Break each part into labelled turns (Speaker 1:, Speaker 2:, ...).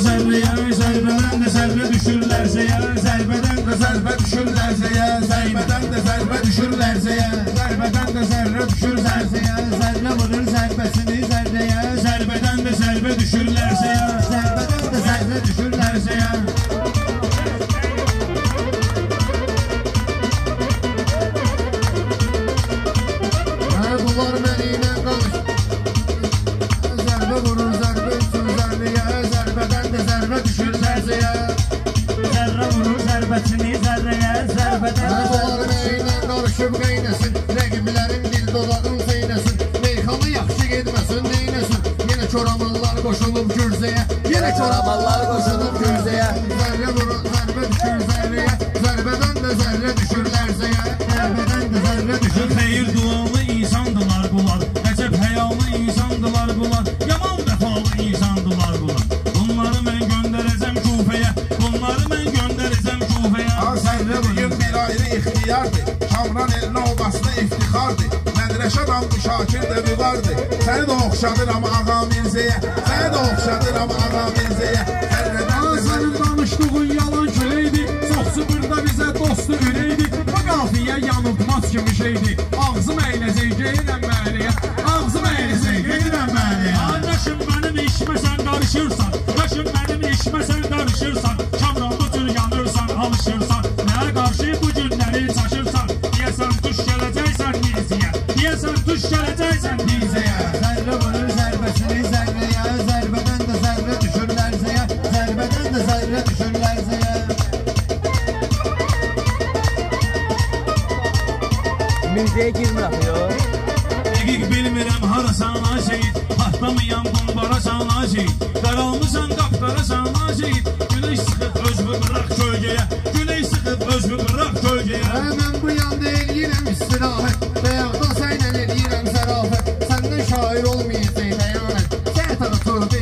Speaker 1: Zərbəyə, zərbədən də zərbə düşürlərsə ya. Zərbədən də zərbə düşürlərsə ya. Zərbədən də zərbə düşürlərsə ya. Zərbədən də zərbə düşürlərsə ya. Zərbə vurur zərbəsini zərbəyə Zərbədən də zərbə düşürlərsə ya. Zərbədən də zərbə düşürlərsə ya.
Speaker 2: Hə, bunlar vurur
Speaker 1: zərbəsini zərrəyə Zərbədən
Speaker 2: Hə,
Speaker 1: də
Speaker 2: bunlar
Speaker 3: Kamran elinə obasına iftixardır Mədrəşə damdı Şakir də vüqardır Səni də oxşadıram ağa Mirzəyə. Səni də oxşadıram ağa Mirzəyə. Sərrədən də
Speaker 1: Sənin danışdığın yalan küleydi Çoxsu burada bizə dostu üreydi Bu qafiyə yanılmaz kimi şeydi Ağzım əyləcək gedirəm məliyə Ağzım əyləcək gedirəm məliyə Qardaşım mənim işimə sən qarışırsan. Qardaşım mənim işimə sən qarışırsan
Speaker 2: camisa, ah, hein,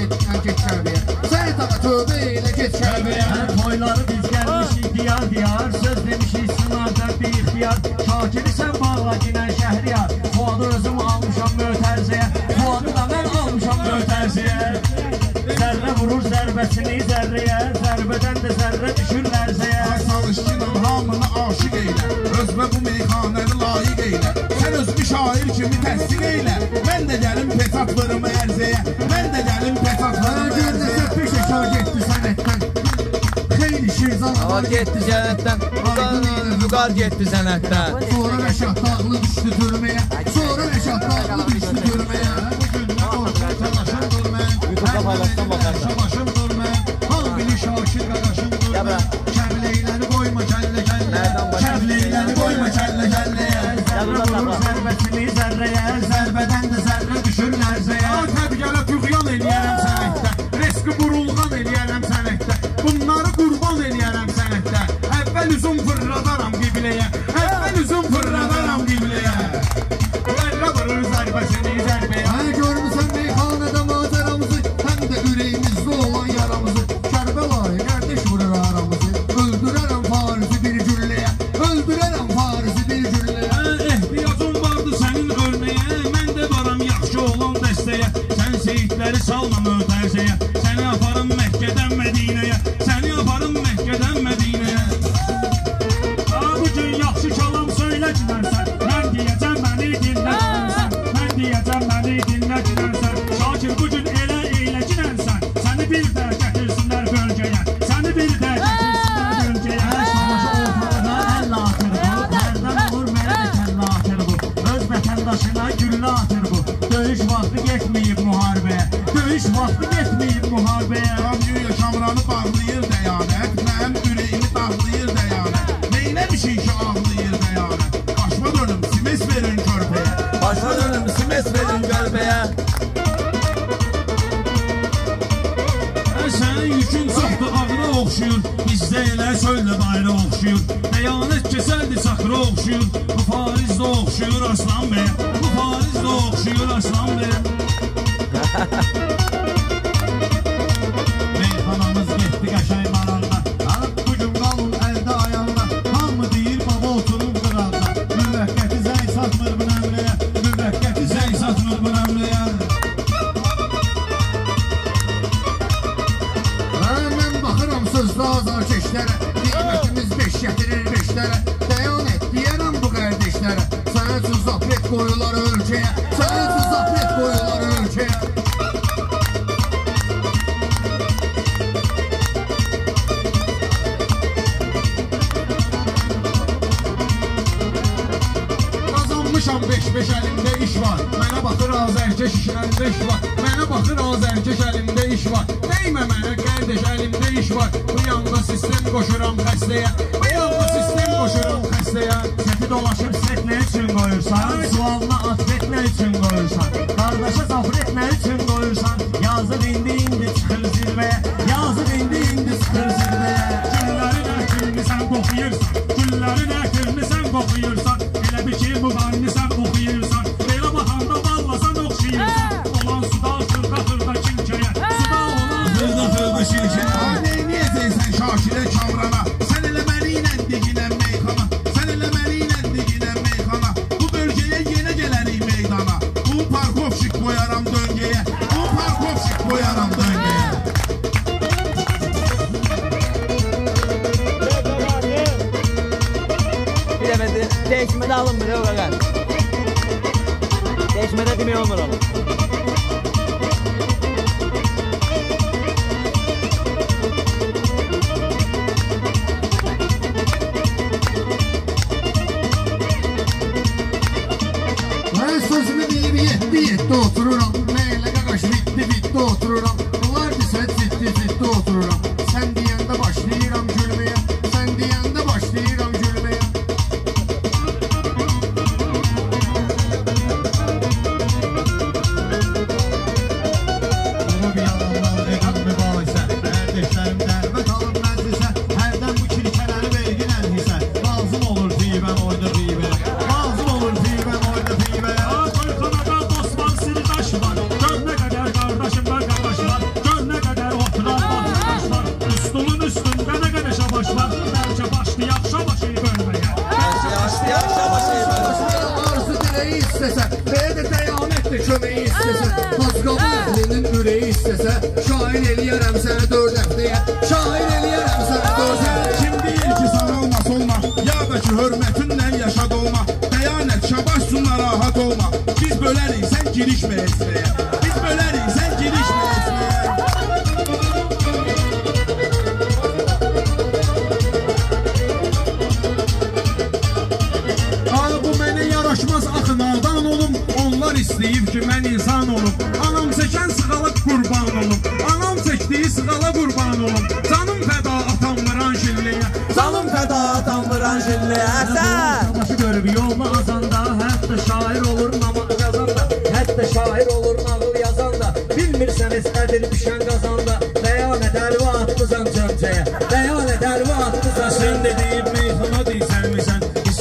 Speaker 2: et, ən get kəbəyə. Səhət ağa tövbə elə get kəbəyə.
Speaker 1: Hər toyları biz gəlmişik diyar diyar. Söz demişik sınarda bir ixtiyar Şakiri sən bağla ginən şəhriyar Fuadı özüm almışam mötərzəyə Fuadı da mən almışam mötərzəyə Zərrə vurur zərbəsini zərrəyə Zərbədən də zərrə düşür lərzəyə
Speaker 3: Çalışçının hamını aşıq eylə Özbə bu meyxanəni
Speaker 4: Hava getdi cənnətdən, vüqar getdi cənnətdən.
Speaker 2: Sonra Rəşad Dağlı düşdü törməyə, sonra Rəşad Dağlı düşdü
Speaker 1: törməyə. Bugünlər orada çalışım durmən, hər mənə
Speaker 4: yaşamaşım durmən,
Speaker 1: hal bilir Şaşir qadaşım. Oxşuyur Bizdə elə çöldə bayra oxşuyur Dəyanət keçərdi çaxıra oxşuyur Bu Fariz də oxşuyur Aslan bəy Bu Fariz də oxşuyur Aslan bəy
Speaker 2: lazım çeşlere Nimetimiz beş yetirir beşlere. Deyan et diyemem bu kardeşlere. Sensiz zahmet koyular ülkeye Sensiz zahmet koyular ülkeye Kazanmışam beş beş elimde iş var. Mənə baxır az ərkeş işlərində iş var. Bana bakın az erkek elimde iş var. Değme mənə kardeş elimde iş var. Bu yanda sistem koşuram xəstəyə. Bu yanda sistem koşuram xəstəyə.
Speaker 1: Seti dolaşıp set ne için koyursan? Sualına atlet ne için koyursan? Kardeşe zafret ne için koyursan? Yazın indi Londres. Maestros, bien, bien, bien, son.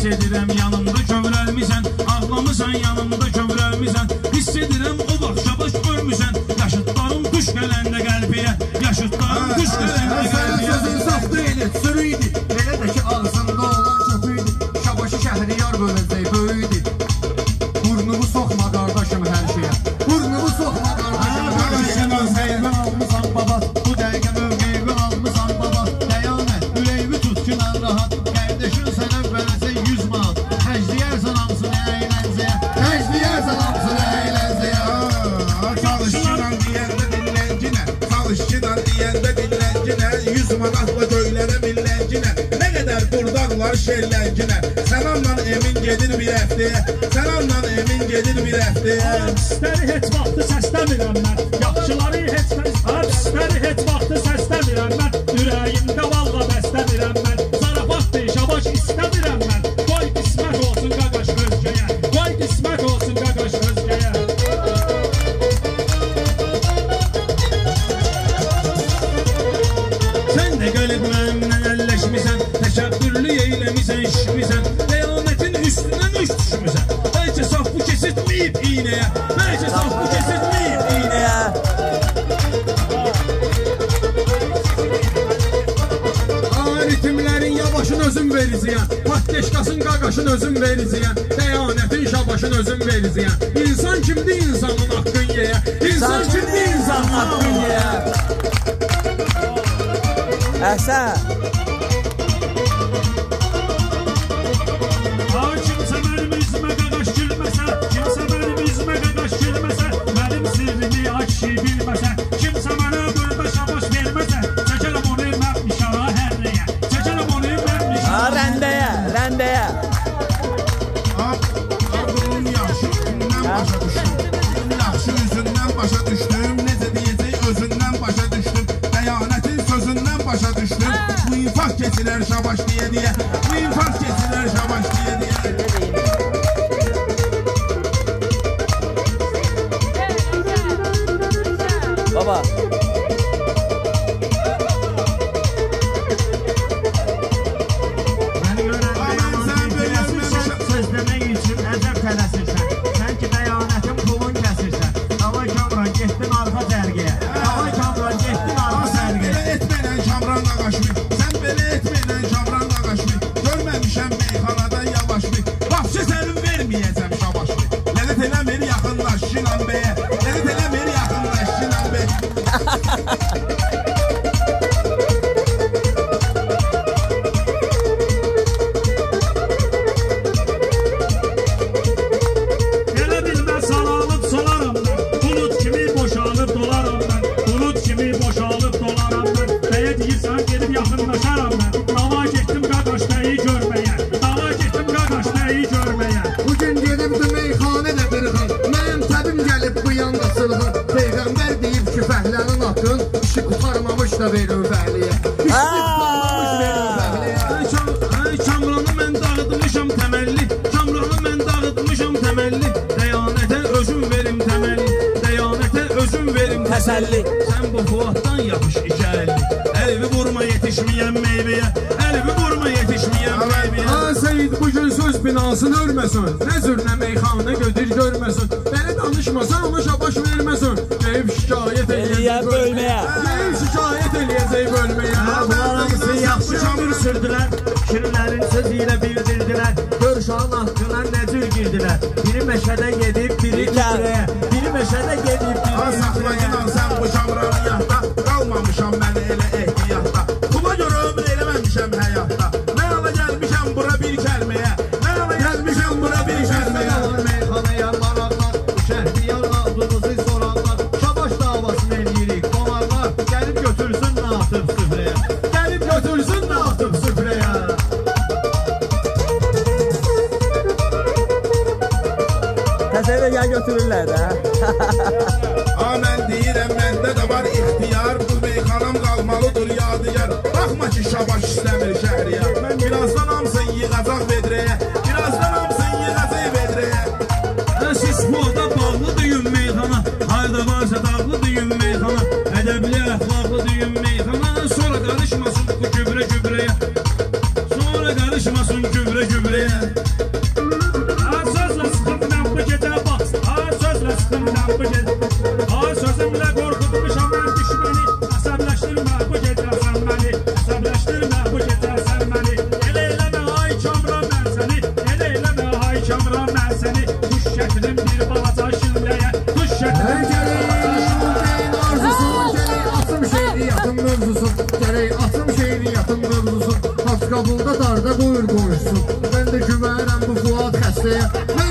Speaker 1: hissederim yanımda kövrəlmisən, ağlamısan yanımda.
Speaker 3: şeylə yenə Sən onunla emin gedir bir həftəyə Sən onunla emin gedir bir həftəyə
Speaker 1: Səsləri heç vaxtı səsləmirəm mən
Speaker 2: verliyən Patkeşkasın qaqaşın özün veriziyən Dəyanətin şabaşın özün veriziyən İnsan kimdir insanın haqqın yeyə İnsan kimdir insanın haqqın yeyə
Speaker 4: Əhsən
Speaker 1: kesinler şabaş
Speaker 3: diye diye. Infaz kesinler şabaş diye diye.
Speaker 4: Baba.
Speaker 2: Qur'an qasırdı Peyğəmbər deyib ki, fəhlənin haqqın İşi qutarmamış da verin fəhliyə İşi qutarmamış verin fəhliyə
Speaker 1: Kamranı mən dağıtmışam təməlli Kamranı mən dağıtmışam təməlli Dəyanətə özüm verim təməlli Dəyanətə özüm verim
Speaker 4: təsəlli
Speaker 1: Sən bu Fuatdan yapış iki əlli Əlvi vurma yetişməyən meyvəyə Əlvi vurma yetişməyən meyvəyə
Speaker 5: Ha Seyid bugün söz binasını örməsin Nə zürnə meyxanı gödür görməsin Başımızdan olmuşa baş verməsən Deyib şikayət eləyəcək
Speaker 4: bölməyə
Speaker 5: Deyib şikayət eləyəcək bölməyə
Speaker 1: Ağlarımızı yaxşı çamur sürdülər Şirinlərin sözü ilə bildirdilər Görüşan haqqına nə cür girdilər Biri məşədə gedib, biri
Speaker 2: kürəyə götürsün dağıtıb süfrəyə Təsəyə
Speaker 4: də gəl götürürlər də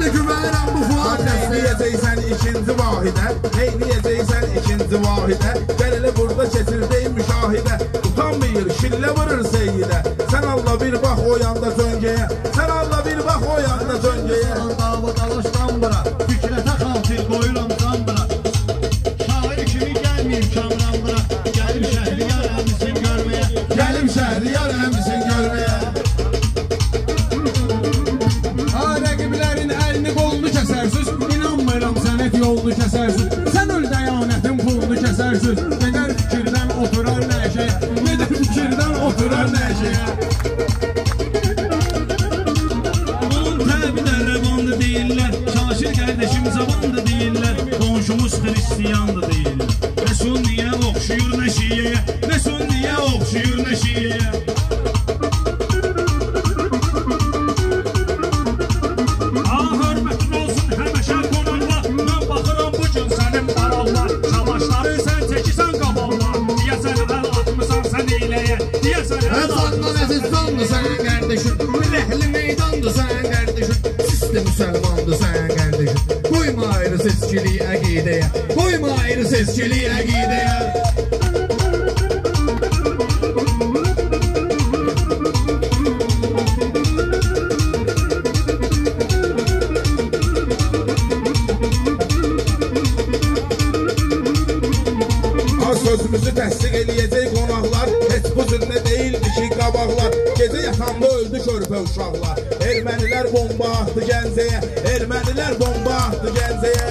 Speaker 3: de güveren bu
Speaker 2: fuat Ney niyezeysen ikinci vahide. Ney
Speaker 3: niyezeysen ikinci vahide. Gel hele burada çetirdeyim müşahide. Utanmayır şille varır seyide. Sen Allah bir bak o yanda söyle Sən
Speaker 5: öl dəyanətin pulunu kəsərsən Gedər fikirdən oturar nəşə Gedər fikirdən oturar
Speaker 3: nəşə qabaqlar Gecə yatanda öldü körpə uşaqlar Ermənilər bomba atdı Gəncəyə Ermənilər bomba atdı Gəncəyə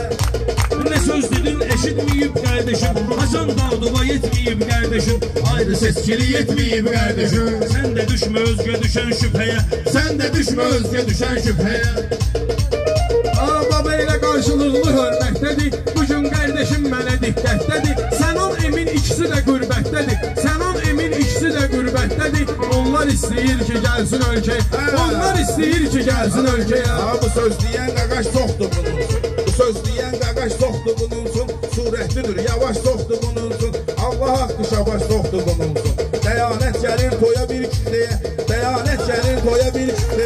Speaker 1: Ne söz dedin eşitmeyip kardeşim? Hasan Dağdıva yetmeyip kardeşim. Ayrı seçkili yetmeyip kardeşim. Sen de düşme özge düşen şüpheye.
Speaker 2: Sən də düşmə özgə düşən şübhəyə
Speaker 5: Baba ilə qarşılıqlı hörmətdədir Bu gün qardaşım mənə diqqətdədir Sənan Emin ikisi də qürbətdədir Onlar istəyir ki gəlsin ölkəyə Onlar istəyir ki gəlsin ölkəyə
Speaker 3: Ha bu söz deyən qaqaş çoxdur bunun üçün Bu söz deyən qaqaş çoxdur bunun üçün Surətlidir yavaş çoxdur bunun üçün Allah haqqı şabaş çoxdur bunun üçün Dəyanət gəlir toya bir kütləyə Dəyanət gəlir toya bir kütləyə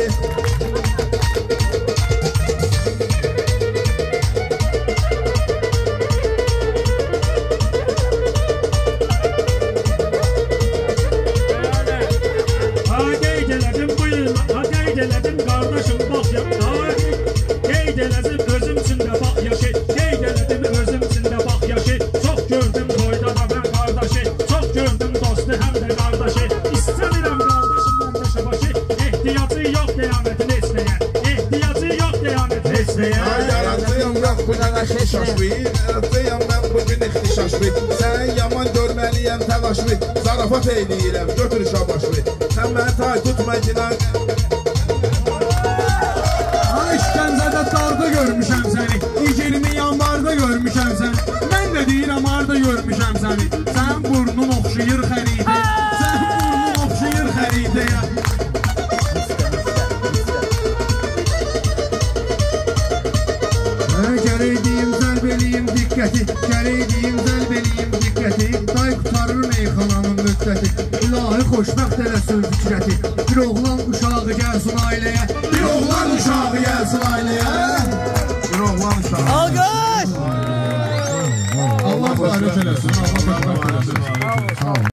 Speaker 5: səni Sənin burnun oxşayır xəritə